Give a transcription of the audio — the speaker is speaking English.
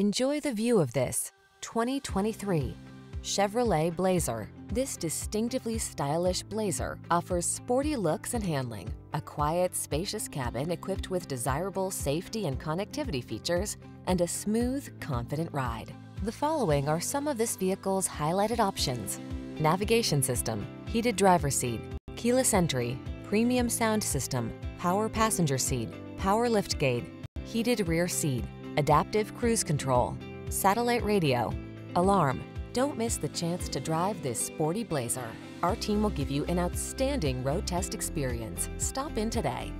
Enjoy the view of this 2023 Chevrolet Blazer. This distinctively stylish Blazer offers sporty looks and handling, a quiet, spacious cabin equipped with desirable safety and connectivity features, and a smooth, confident ride. The following are some of this vehicle's highlighted options. Navigation system, heated driver seat, keyless entry, premium sound system, power passenger seat, power liftgate, heated rear seat, adaptive cruise control, satellite radio, alarm. Don't miss the chance to drive this sporty Blazer. Our team will give you an outstanding road test experience. Stop in today.